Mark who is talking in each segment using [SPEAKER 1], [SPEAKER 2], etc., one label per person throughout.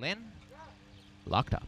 [SPEAKER 1] In, locked up,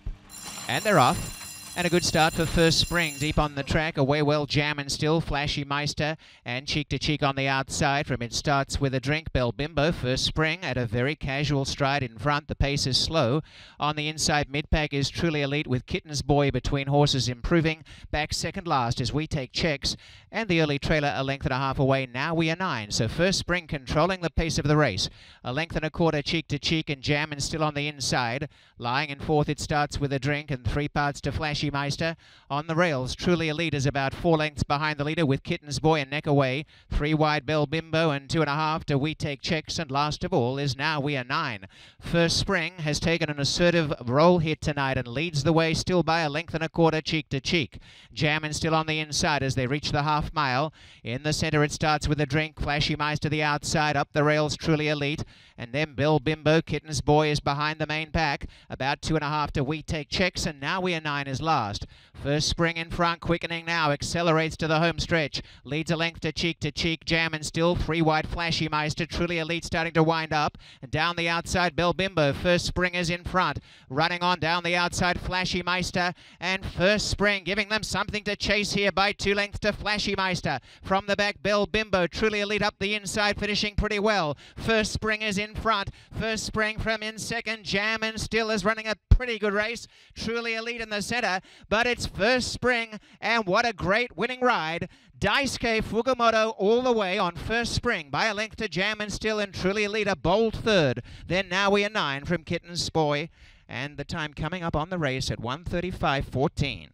[SPEAKER 1] and they're off. And a good start for first spring. Deep on the track, away well jam and still. Flashy Meister and cheek to cheek on the outside. From it starts with a drink. Bell Bimbo first spring at a very casual stride in front. The pace is slow. On the inside, mid pack is truly elite with Kitten's Boy between horses improving. Back second last as we take checks. And the early trailer a length and a half away. Now we are nine. So first spring controlling the pace of the race. A length and a quarter cheek to cheek and jam and still on the inside. Lying in fourth, it starts with a drink and three parts to Flashy Meister. On the rails, Truly Elite is about four lengths behind the leader with Kitten's Boy and neck away. Three wide Bell Bimbo and two and a half to We Take Checks. And last of all is Now We Are Nine. First Spring has taken an assertive roll hit tonight and leads the way still by a length and a quarter cheek to cheek. Jam and Still on the inside as they reach the half mile. In the centre it starts with a drink. Flashy Meister the outside. Up the rails, Truly Elite. And then Bell Bimbo, Kitten's Boy is behind the main pack. About two and a half to We Take Checks. And Now We Are Nine is last last. First spring in front, quickening now, accelerates to the home stretch. Leads a length to cheek to cheek, jam and still. Three wide flashy Meister, truly elite starting to wind up. And down the outside, Bell Bimbo. First spring is in front. Running on down the outside, Flashy Meister. And first spring giving them something to chase here by two lengths to Flashy Meister. From the back, Bell Bimbo, truly elite up the inside, finishing pretty well. First spring is in front. First spring from in second, Jam and Still is running a pretty good race. Truly elite in the centre but it's first spring, and what a great winning ride. Daisuke Fujimoto all the way on first spring by a length to Jam and Still and Truly Elite a bold third. Then now we are nine from Kitten's Boy, and the time coming up on the race at 135.14.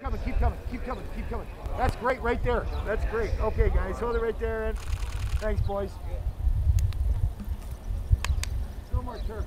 [SPEAKER 2] coming, keep coming, keep coming, keep coming. That's great right there. That's great. Okay, guys, hold it right there. And thanks, boys. No more turf.